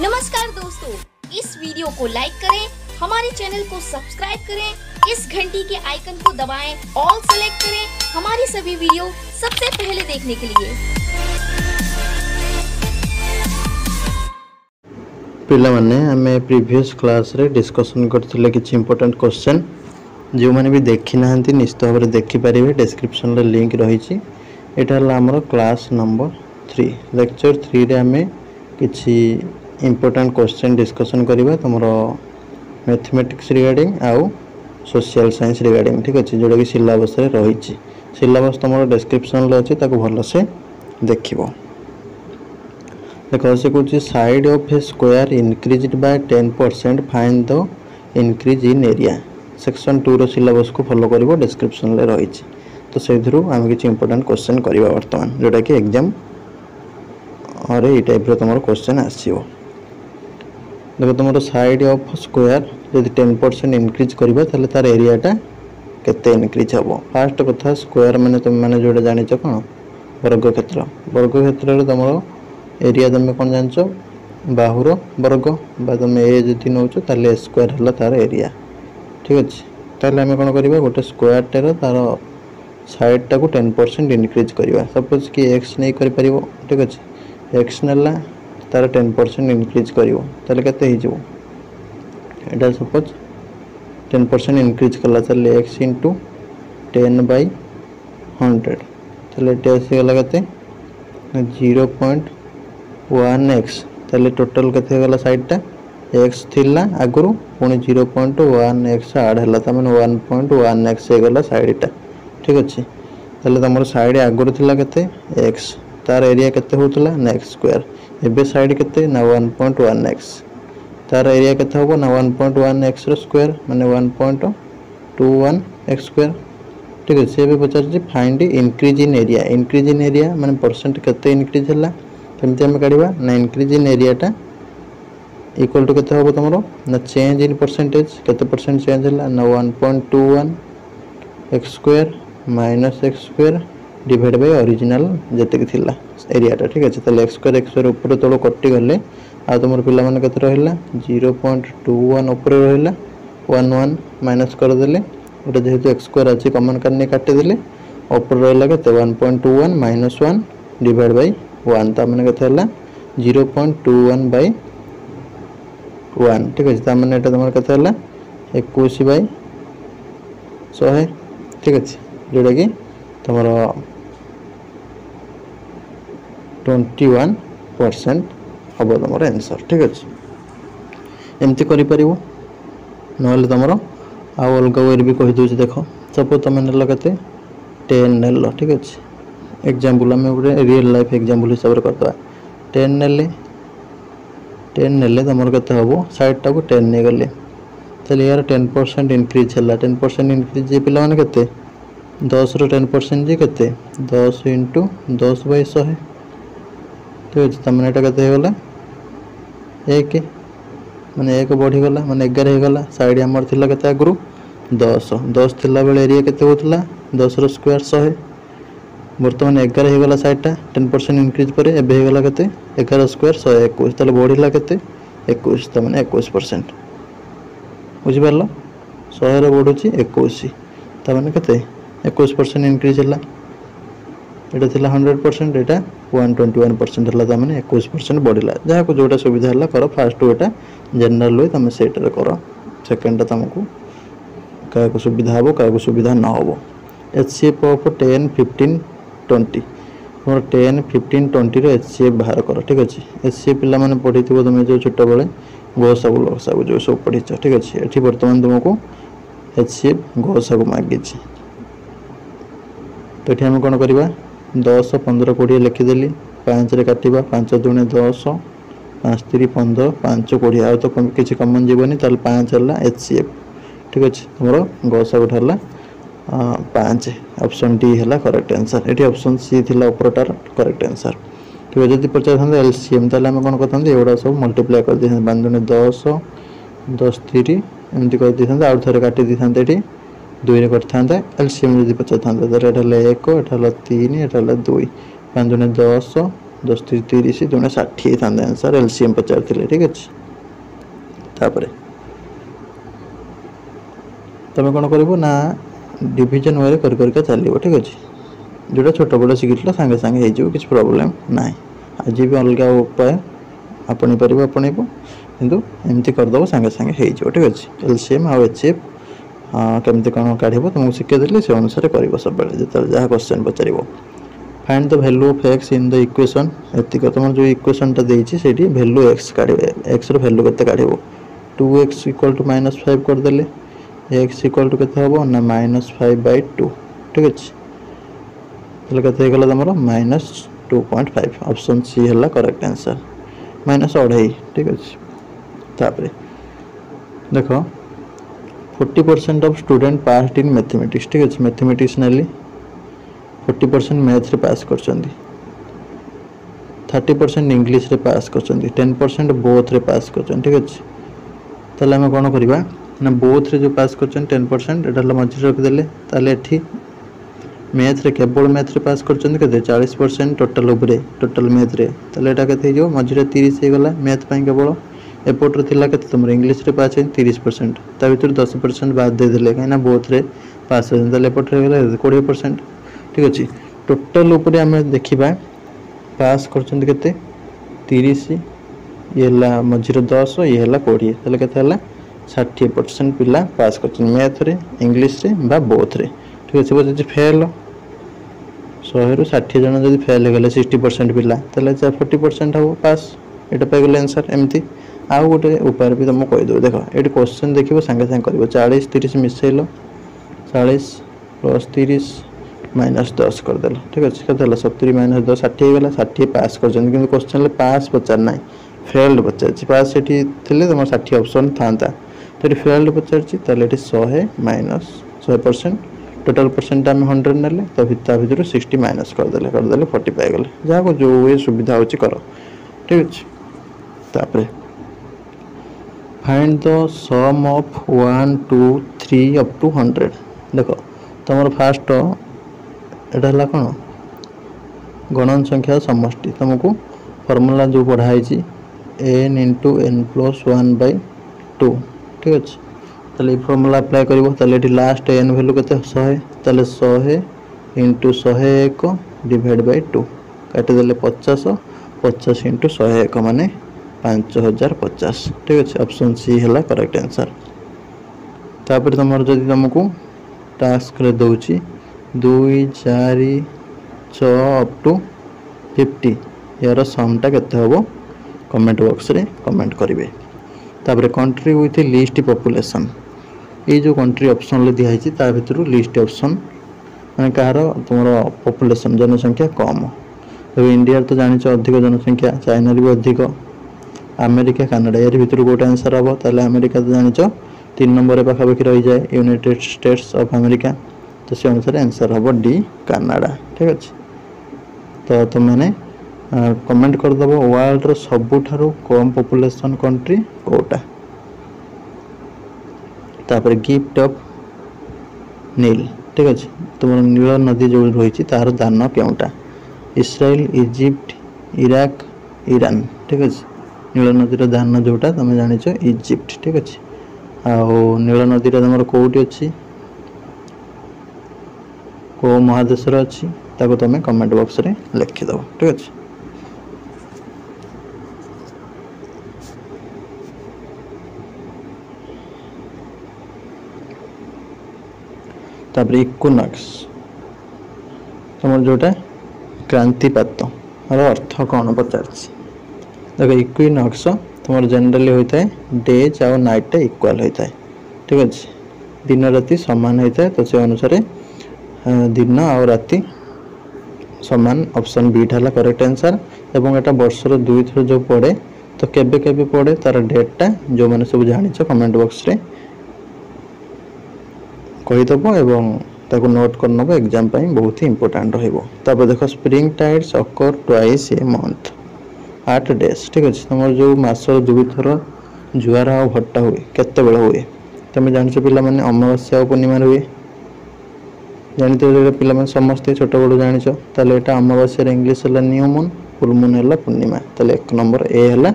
नमस्कार दोस्तों इस वीडियो को लाइक करें हमारे चैनल को सब्सक्राइब करें इस घंटी के आइकन को दबाएं ऑल सेलेक्ट करें हमारी सभी वीडियो सबसे पहले देखने के लिए ପିଲାମାନେ ଆମେ ପ୍ରିଭିୟସ୍ କ୍ଲାସ୍ରେ ଡିସ୍କସନ୍ କରିଥିଲେ କିଛି ଇମ୍ପୋର୍ଟାଣ୍ଟ କ୍ୱେଶ୍ଚନ୍ ଯେଉଁମାନେ ବି ଦେଖିନାହାନ୍ତି ନିଶ୍ଚିତ ଭାବରେ ଦେଖିପାରିବେ ଡେସ୍କ୍ରିପ୍ସନ୍ରେ ଲିଙ୍କ୍ ରହିଛି ଏଇଟା ହେଲା ଆମର କ୍ଲାସ୍ ନମ୍ବର ଥ୍ରୀ ଲେକ୍ଚର୍ ଥ୍ରୀରେ ଆମେ କିଛି ইম্পর্টাଣ୍ଟ କୋଶ୍ଚିନ୍ ଡିସ୍କସନ୍ କରିବା ତୁମର ମ୍ୟାଥମେଟିକ୍ସ ରିଗାର୍ଡ଼ିଂ ଆଉ ସୋସିଆଲ ସାଇନ୍ସ ରିଗାର୍ଡ଼ିଂ ଠିକ୍ ଅଛି ଯେଉଁଟାକି ସିଲାବସ୍ରେ ରହିଛି ସିଲାବସ୍ ତୁମର ଡେସ୍କ୍ରିପ୍ସନ୍ରେ ଅଛି ତାକୁ ଭଲସେ ଦେଖିବ ଦେଖ ସେ କହୁଛି side of a square increase by ten percent find the increase in area section tour ସିଲାବସ୍କୁ ଫଲୋ କରିବ ଡେସ୍କ୍ରିପ୍ସନ୍ରେ ରହିଛି ତ ସେଇଥିରୁ ଆମେ କିଛି ଇମ୍ପୋର୍ଟାଣ୍ଟ କୋଶ୍ଚେନ୍ କରିବା ବର୍ତ୍ତମାନ ଯେଉଁଟାକି ଏକ୍ଜାମ୍ରେ ଏଇ ଟାଇପ୍ର ତୁମର କୋଶ୍ଚେନ୍ ଆସିବ দেখো তোমার সাইড অফ স্কোয়ার যদি টেন পরসেন্ট ইনক্রিজ করা তাহলে তার এরিয়াটা কেতে ইনক্রিজ হব ফার্স্ট কথা স্কোয়ার মানে তুমি মানে যেটা জাঁচ কোণ বর্গক্ষেত্র বর্গক্ষেত্রের তোমার এরিয়া তুমি কোণ জাঁচ বাহুর বর্গ বা তুমি এ যদি নেছ তাহলে স্কোয়ার হল তার এরিয়া ঠিক আছে তাহলে আমি কোণ করা গোটে স্কোয়ারটার তার সাইডটাকে টেন পরসেন্ট ইনক্রিজ করা সপোজ কি এক্স নেই করে পার ঠিক আছে এক্স নেলা ତାର ଟେନ୍ ପରସେଣ୍ଟ ଇନକ୍ରିଜ୍ କରିବ ତାହେଲେ କେତେ ହେଇଯିବ ଏଇଟା ସପୋଜ୍ ଟେନ୍ ପରସେଣ୍ଟ ଇନକ୍ରିଜ୍ କଲା ତାହେଲେ X into ten by hundred ତାହେଲେ ଏଠି ଆସିଗଲା କେତେ ଜିରୋ ପଏଣ୍ଟ ୱାନ୍ ଏକ୍ସ ତାହେଲେ ଟୋଟାଲ୍ କେତେ ହେଇଗଲା ସାଇଡ଼୍ଟା এক্স লা আগর পুঁ জিরো পয়েন্ট ওয়ান এক্স আড হল তার মানে ওয়ান পয়েন্ট ওয়ান এক্স হয়ে গেল সাইডটা ঠিক আছে তাহলে তোমার সাইড আগর লা কেতে এক্স তার এরিয়া কেতে হোলা না এক্স স্কোয়ার एबे सैड के वन पॉइंट वन एक्स तार एरिया के हम ना one point one x square मैंने one point two one x स्क् ठीक है ये पचार find increase in area increase in area मैंने परसेंट के इनक्रिज है कमी आम काढ़ा ना इनक्रिज इन एरियाटा इक्वाल टू के हम तुम ना चेंज इन परसेंटेज के परसेंट चेंज है ना one point two one x square minus x square divide by original যেতিকি লা এরিয়াটা ঠিক আছে তাহলে এক্স স্কোয়ার এক্স স্কোয়ার উপরে তলু কটিগলে ଆଉ ତୁମର ପିଲାମାନେ କେତେ ରହିଲା ଜିରୋ ପଏଣ୍ଟ ଟୁ ୱାନ୍ ଉପରେ ରହିଲା ୱାନ୍ ୱାନ୍ ମାଇନସ୍ କରିଦେଲେ ଗୋଟେ ଯେହେତୁ ଏକ୍ସ ସ୍କୋୟାର ଅଛି କମନ୍ କାର୍ ନେଇ କାଟିଦେଲେ ଉପରେ ରହିଲା କେତେ one point two one minus one divide by one ତା ମାନେ କେତେ ହେଲା zero point two one by one ଠିକ୍ ଅଛି ତା ମାନେ ଏଇଟା ତୁମର କେତେ ହେଲା ଏକୋଇଶ ବାଇ ଶହେ ଠିକ୍ ଅଛି ଯେଉଁଟାକି ତୁମର ଟ୍ୱେଣ୍ଟି ୱାନ୍ ପରସେଣ୍ଟ ହେବ ତୁମର ଆନ୍ସର୍ ଠିକ୍ ଅଛି ଏମିତି କରିପାରିବ ନହେଲେ ତୁମର ଆଉ ଅଲଗା ୱେରେ ବି କହିଦେଉଛି ଦେଖ ସପୋଜ୍ ତୁମେ ନେଲ କେତେ ଟେନ୍ ନେଲ ଠିକ୍ ଅଛି ଏକ୍ଜାମ୍ପଲ୍ ଆମେ ଗୋଟେ ରିଏଲ୍ ଲାଇଫ୍ ଏକ୍ଜାମ୍ପଲ୍ ହିସାବରେ କରିଦେବା ଟେନ୍ ନେଲେ ଟେନ୍ ନେଲେ ତୁମର କେତେ ହେବ ସାଇଡ଼୍ଟାକୁ ଟେନ୍ ନେଇଗଲେ ତାହେଲେ ଏହାର ଟେନ୍ ପରସେଣ୍ଟ ଇନକ୍ରିଜ୍ ହେଲା ଟେନ୍ ପରସେଣ୍ଟ ଇନକ୍ରିଜ୍ ଯେ ପିଲାମାନେ କେତେ ଦଶରୁ ଟେନ୍ ପରସେଣ୍ଟ ଯେ କେତେ ଦଶ ଇଣ୍ଟୁ ଦଶ ବାଇ ଶହେ ঠিক আছে তার এটা কত হয়ে গলা এক মানে এক বড়িগলা মানে এগার হয়ে গলা সাইড আমার লা কত আগর দশ দশ লা বেড়ে এরিয়া কত হোলা দশর স্কোয়ার শহে বর্তমানে এগার হয়ে গলা সাইডটা টেন পরসেন্ট ইনক্রিজ পরে এবে হয়ে গলা কত এগার স্কোয়ার শহে একুশ তাহলে বড়িলা কত একুশ তার মানে একুশ পরসেন্ট বুঝিপারল শহের বড়ুছি একুশ তার মানে কত একুশ পরসেন্ট ইনক্রিজ হল এটা ଥିଲା ହଣ୍ଡ୍ରେଡ଼ ପରସେଣ୍ଟ ଏଇଟା ୱାନ୍ ଟ୍ୱେଣ୍ଟି ୱାନ୍ ପରସେଣ୍ଟ ହେଲା ତା'ମାନେ ଏକୋଇଶ ପରସେଣ୍ଟ ବଢ଼ିଲା ଯାହାକୁ ଯେଉଁଟା ସୁବିଧା ହେଲା କର ଫାର୍ଷ୍ଟ ୱେଟା ଜେନେରାଲ ୱେ ତୁମେ ସେଇଟାରେ କର ସେକେଣ୍ଡଟା ତୁମକୁ କାହାକୁ ସୁବିଧା ହେବ କାହାକୁ ସୁବିଧା ନ ହେବ H C F of ten fifteen twenty ତୁମର ଟେନ୍ ଫିଫ୍ଟିନ୍ ଟ୍ୱେଣ୍ଟିର ଏଚ୍ ସି ଏଫ୍ ବାହାର କର ଠିକ୍ ଅଛି ଏଚ୍ ସି ଏଫ୍ ପିଲାମାନେ ପଢ଼ିଥିବ ତୁମେ ଯେଉଁ ଛୋଟବେଳେ ଗୋସାଗୁ ଲସାଗୁ ଯେଉଁ ସବୁ ପଢ଼ିଛ ଠିକ୍ ଅଛି ଏଠି ବର୍ତ୍ତମାନ ତୁମକୁ ଏଚ୍ ସି ଏଫ୍ ଗୋସାଗୁ ମାଗିଛି ତ ଏଠି ଆମେ କ'ଣ କରିବା ଦଶ ପନ୍ଦର କୋଡ଼ିଏ ଲେଖିଦେଲି ପାଞ୍ଚରେ କାଟିବା ପାଞ୍ଚ ଦୁଣେ ଦଶ ପାଞ୍ଚ ତିରି ପନ୍ଦର ପାଞ୍ଚ କୋଡ଼ିଏ ଆଉ ତ କିଛି କମନ୍ ଯିବନି ତାହେଲେ ପାଞ୍ଚ ହେଲା ଏଚ୍ ସି ଏଫ୍ ଠିକ୍ ଅଛି ତୁମର ଗସାଗୁଟା ହେଲା ପାଞ୍ଚ ଅପସନ୍ ଡି ହେଲା କରେକ୍ଟ ଆନ୍ସର୍ ଏଠି ଅପସନ୍ ସି ଥିଲା ଉପରଟାର କରେକ୍ଟ ଆନ୍ସର୍ ଠିକ୍ ଅଛି ଯଦି ପଚାରିଥାନ୍ତେ ଏଲ୍ ସି ଏମ୍ ତାହେଲେ ଆମେ କ'ଣ କରିଥାନ୍ତେ ଏଗୁଡ଼ା ସବୁ ମଲ୍ଟିପ୍ଲାଏ କରିଦେଇଥାନ୍ତେ ପାଞ୍ଚ ଜଣେ ଦଶ ଦଶ ତିରି ଏମିତି କରିଦେଇଥାନ୍ତେ ଆଉ ଥରେ କାଟି ଦେଇଥାନ୍ତେ ଏଠି दुईरे करता एलसीएम जब पचार था एटा एक एटा तीन एटा दुई पाँच जन दस दस तीस तीस षाठी था आंसर एलसीएम पचार ठीक अच्छे तापर तुम कौन कर ना डिजन वे कर चलो ठीक अच्छे जोटा छोट बड़ शिखी सागे सागे हो प्रोब्लेम ना आज भी अलग उपाय ଆପଣେଇ ପାରିବ ଆପଣେଇବ କିନ୍ତୁ ଏମିତି କରିଦେବ ସାଙ୍ଗେ ସାଙ୍ଗେ ହେଇଯିବ ଠିକ୍ ଅଛି ଏଲସିଏମ୍ ଆଉ ଏଚ୍ ଏଫ୍ केमी कौन काढ़ तुमको शिखेदेली से अनुसार कर सब जहाँ question Pachar find the value of x in the equation एतिक तुम जो इक्वेसन टा दे भैल्यू एक्स का एक्स रैल्यू के काढ़ two x equal to minus five करदे एक्स इक्वाल टू के माइनस फाइव बै टू ठीक अच्छे कतला तुम minus two point five option C है करेक्ट आंसर माइनस अढ़ई ठीक अच्छे देख forty percent of student passed in mathematics ଠିକ୍ ଅଛି ମ୍ୟାଥମେଟିକ୍ସನಲ್ಲಿ ଫୋର୍ଟି ପରସେଣ୍ଟ ମ୍ୟାଥ୍ରେ ପାସ୍ କରିଛନ୍ତି ଥାର୍ଟି ପରସେଣ୍ଟ ଇଂଲିଶରେ ପାସ୍ କରିଛନ୍ତି ଟେନ୍ ପରସେଣ୍ଟ ବୋଥ୍ରେ ପାସ୍ କରିଛନ୍ତି ଠିକ୍ ଅଛି ତାହେଲେ ଆମେ କ'ଣ କରିବା ନା ବୋଥ୍ରେ ଯେଉଁ ପାସ୍ କରିଛନ୍ତି ଟେନ୍ ପରସେଣ୍ଟ ଏଇଟା ହେଲା ମଝିରେ ରଖିଦେଲେ ତାହେଲେ ଏଠି ମ୍ୟାଥ୍ରେ କେବଳ ମ୍ୟାଥ୍ରେ ପାସ୍ କରିଛନ୍ତି କେତେ ଚାଳିଶ ପରସେଣ୍ଟ ଟୋଟାଲ୍ ଉପରେ ଟୋଟାଲ୍ ମ୍ୟାଥ୍ରେ ତାହେଲେ ଏଇଟା କେତେ ହେଇଯିବ ମଝିରେ ତିରିଶ ହେଇଗଲା ମ୍ୟାଥ୍ ପାଇଁ କେବଳ ଏପଟରୁ ଥିଲା କେତେ ତୁମର ଇଂଲିଶରେ ପାସ୍ ହେଇଛି ତିରିଶ ପରସେଣ୍ଟ ତା ଭିତରୁ ଦଶ ପରସେଣ୍ଟ ବାଦ ଦେଇଦେଲେ କାହିଁକିନା ବୋଥରେ ପାସ୍ ହୋଇଛନ୍ତି ତାହେଲେ ଏପଟରେ ହେଇଗଲା କୋଡ଼ିଏ ପରସେଣ୍ଟ ଠିକ୍ ଅଛି ଟୋଟାଲ ଉପରେ ଆମେ ଦେଖିବା ପାସ୍ କରୁଛନ୍ତି କେତେ ତିରିଶ ଇଏ ହେଲା ମଝିର ଦଶ ଇଏ ହେଲା କୋଡ଼ିଏ ତାହେଲେ କେତେ ହେଲା ଷାଠିଏ ପରସେଣ୍ଟ ପିଲା ପାସ୍ କରିଛନ୍ତି ମ୍ୟାଥରେ ଇଂଲିଶରେ ବା ବୋଥରେ ଠିକ୍ ଅଛି ଯଦି ଫେଲ୍ ଶହେରୁ ଷାଠିଏ ଜଣ ଯଦି ଫେଲ୍ ହେଇଗଲେ ସିକ୍ସଟି ପରସେଣ୍ଟ ପିଲା ତାହେଲେ ଫୋର୍ଟି ପରସେଣ୍ଟ ହେବ ପାସ୍ ଏଇଟା ପାଇଗଲେ ଆନ୍ସର୍ ଏମିତି आउ गोटे उपाय भी तुमको कहीदेव देख ये क्वेश्चन देखो सांगे सांग कर चालीस तीस मिसेल चालीस प्लस तीस माइनस दस करदेल ठीक अच्छे कहते हैं सतुरी माइनस दस षाठीगला षाठी पास करोश्चन पास पचार ना फेल्ड पचार पास ये तुम षाठी अप्सन था तो ये फेल्ड पचार शहे माइनस शहे परसेंट टोटाल परसेंट आम हंड्रेड ने तो भिता भितर सिक्सटी माइनस करदे करदे फोर्टी पाईगले जहाँ जो सुविधा हो ठीक अच्छे find the sum of one two three up to hundred দেখ তোমার ফার্স্ট এটা হল কোণ গণন সংখ্যা সমষ্টি তোমাকে ফর্মুলা যে পড়া হয়েছি n into n plus one by two ঠিক আছে তাহলে এই ফর্মুলা আপ্লাই করব তাহলে এটি লাস্ট এন ভ্যালু কেতে শহে তাহলে শহে ইন্টু শহে এক ডিভাইড বাই টু কাটিদেলে পচাশ পচাশ ইন্টু শহে এক মানে ପାଞ୍ଚ ହଜାର ପଚାଶ ଠିକ୍ ଅଛି ଅପସନ୍ ସି ହେଲା କରେକ୍ଟ ଆନ୍ସର୍ ତାପରେ ତୁମର ଯଦି ତୁମକୁ ଟାସ୍କରେ ଦେଉଛି ଦୁଇ ଚାରି ଛଅ ଅପ୍ ଟୁ ଫିଫ୍ଟି ଏହାର ସମଟା କେତେ ହେବ କମେଣ୍ଟ ବକ୍ସରେ କମେଣ୍ଟ କରିବେ ତାପରେ କଣ୍ଟ୍ରି ୱିଥ୍ ଲିଷ୍ଟ ପପୁଲେସନ୍ ଏଇ ଯେଉଁ କଣ୍ଟ୍ରି ଅପସନ୍ରେ ଦିଆହେଇଛି ତା ଭିତରୁ ଲିଷ୍ଟ ଅପସନ୍ ମାନେ କାହାର ତୁମର ପପୁଲେସନ୍ ଜନସଂଖ୍ୟା କମ୍ ଏବେ ଇଣ୍ଡିଆରେ ତ ଜାଣିଛ ଅଧିକ ଜନସଂଖ୍ୟା ଚାଇନାରେ ବି ଅଧିକ আমেরিকা কানাডা এর ভিতরে গোটা আনসার হব তাহলে আমেরিকা তো জানিছ তিন নম্বরে পাখাপাখি যায় ইউনাইটেড স্টেটস অফ আমেরিকা তো সে অনুসারে আনসার হব ডি কানাডা ঠিক আছে তো তোমাকে কমেন্ট করেদেব ওয়ার্ল্ডর সবুঠার কম পপুলেসন কন্ট্রি কোটা তাপরে গিফট অফ নীল ঠিক আছে তোমার নীল নদী যে রয়েছে তার দান কেউটা ইসরায়েল ইজিপ্ট ইরাক ইরান ঠিক আছে ନୀଳ ନଦୀର ଧାନ ଯେଉଁଟା ତୁମେ ଜାଣିଛ ଇଜିପ୍ଟ ଠିକ୍ ଅଛି ଆଉ ନୀଳ ନଦୀଟା ତୁମର କେଉଁଠି ଅଛି କେଉଁ ମହାଦେଶରେ ଅଛି ତାକୁ ତୁମେ କମେଣ୍ଟ ବକ୍ସରେ ଲେଖିଦେବ ଠିକ୍ ଅଛି ତାପରେ ଇକୋନକ୍ସ ତୁମର ଯେଉଁଟା କ୍ରାନ୍ତିପାତର ଅର୍ଥ କ'ଣ ପଚାରିଛି দেখো ইকুইনক্স তোমার জেনারেলি হয়ে ডেজ আও নাইটটা ইকুয়াল হয়ে ঠিক আছে দিন রাতি সমান হয়ে তো সে অনুসারে দিন আও রাতি সমান অপশন বিটা হল করেক্ট আনসার এবং এটা বর্ষর দুই থর যে পড়ে তো কেবে কেবে পড়ে তার ডেটটা যে সব জাঁচ কমেন্ট বক্সরে କହିଦେବ ଏବଂ ତାକୁ ନୋଟ୍ କରିନେବ ଏକ୍ଜାମ୍ ପାଇଁ ବହୁତ ହିଁ ଇମ୍ପୋର୍ଟାଣ୍ଟ ରହିବ ତାପରେ ଦେଖ spring tides occur twice a month ଆଠ ଡେଜ୍ ଠିକ୍ ଅଛି ତୁମର ଯେଉଁ ମାସର ଦୁଇ ଥର ଜୁଆର ଆଉ ଭଟ୍ଟା ହୁଏ କେତେବେଳେ ହୁଏ ତୁମେ ଜାଣିଛ ପିଲାମାନେ ଅମାବାସ୍ୟା ଆଉ ପୂର୍ଣ୍ଣିମାରେ ହୁଏ ଜାଣିଥିବ ଯେଉଁଟା ପିଲାମାନେ ସମସ୍ତେ ଛୋଟବେଳୁ ଜାଣିଛ ତାହେଲେ ଏଇଟା ଅମାବାସ୍ୟାରେ ଇଂଲିଶ ହେଲା ନିୟମୁନ୍ ଫୁଲମୁନ୍ ହେଲା ପୂର୍ଣ୍ଣିମା ତାହେଲେ ଏକ ନମ୍ବର ଏ ହେଲା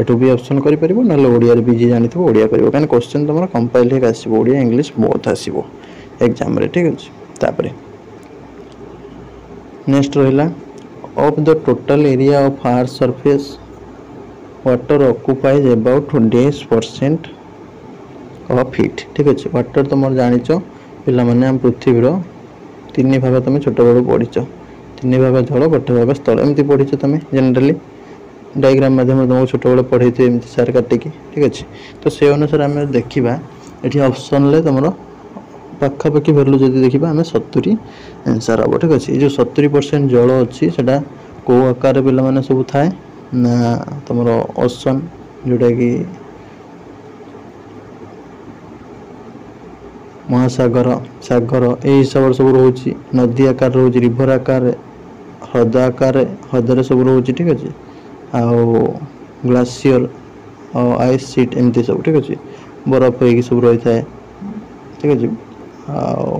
ଏଠୁ ବି ଅପସନ୍ କରିପାରିବ ନହେଲେ ଓଡ଼ିଆରେ ବି ଯିଏ ଜାଣିଥିବ ଓଡ଼ିଆ କରିବ କାହିଁକି କୋଶ୍ଚିନ୍ ତୁମର କମ୍ପାଇଲ୍ ହେଇକି ଆସିବ ଓଡ଼ିଆ ଇଂଲିଶ ବହୁତ ଆସିବ ଏକ୍ଜାମ୍ରେ ଠିକ୍ ଅଛି ତାପରେ ନେକ୍ସଟ ରହିଲା the total area area of our surface occupies occupies about percent of it ठीक अच्छे व्टर तुम जानिचो पे माने हम तीन भाग तुम छोट बड़ पढ़ी तीन भाग जल गोटे भाग स्थल एमती पढ़िचो तुम जेनेली डायग्राम मध्यम तुमको छोट बड़ पढ़े एमती सार काटिकी ठीक अच्छे तो से अनुसार आम देखा ये अपसन तुम ପାଖାପାଖି ଭ୍ୟାଲୁ ଯଦି ଦେଖିବା ଆମେ ସତୁରି ଆନ୍ସର୍ ହେବ ଠିକ୍ ଅଛି ଏ ଯେଉଁ ସତୁରି ପରସେଣ୍ଟ ଜଳ ଅଛି ସେଇଟା କେଉଁ ଆକାରରେ ପିଲାମାନେ ସବୁ ଥାଏ ନା ତୁମର ଅସନ୍ ଯେଉଁଟାକି ମହାସାଗର ସାଗର ଏହି ହିସାବରେ ସବୁ ରହୁଛି ନଦୀ ଆକାର ରହୁଛି ରିଭର ଆକାରରେ ହ୍ରଦ ଆକାରରେ ହ୍ରଦରେ ସବୁ ରହୁଛି ଠିକ୍ ଅଛି ଆଉ ଗ୍ଲାସିୟର ଆଉ ଆଇସ୍ ସିଟ୍ ଏମିତି ସବୁ ଠିକ୍ ଅଛି ବରଫ ହେଇକି ସବୁ ରହିଥାଏ ଠିକ୍ ଅଛି ଆଉ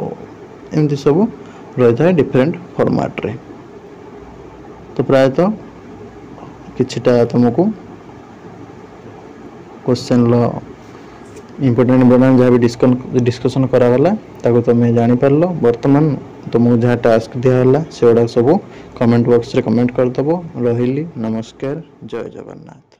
ଏମିତି ସବୁ ରହିଥାଏ ଡିଫରେଣ୍ଟ ଫର୍ମାଟ୍ରେ ତ ପ୍ରାୟତଃ କିଛିଟା ତୁମକୁ କୋଶ୍ଚେନ୍ର ଇମ୍ପୋର୍ଟାଣ୍ଟ ଇମ୍ପୋର୍ଟାଣ୍ଟ ଯାହା ବି ଡିସ୍କସନ୍ କରାଗଲା ତାକୁ ତୁମେ ଜାଣିପାରିଲ ବର୍ତ୍ତମାନ ତୁମକୁ ଯାହା ଟାସ୍କ ଦିଆଗଲା ସେଗୁଡ଼ାକ ସବୁ କମେଣ୍ଟ ବକ୍ସରେ କମେଣ୍ଟ କରିଦେବ ରହିଲି ନମସ୍କାର ଜୟ ଜଗନ୍ନାଥ